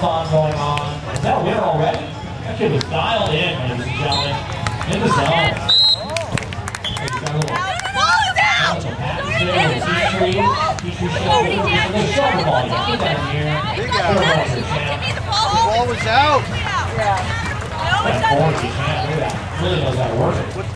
marathon going on. Is that a winner already? That kid was dialed in, ladies and gentlemen. In the zone. A little Ball is out! Out. No, it doesn't. Really knows how to work it.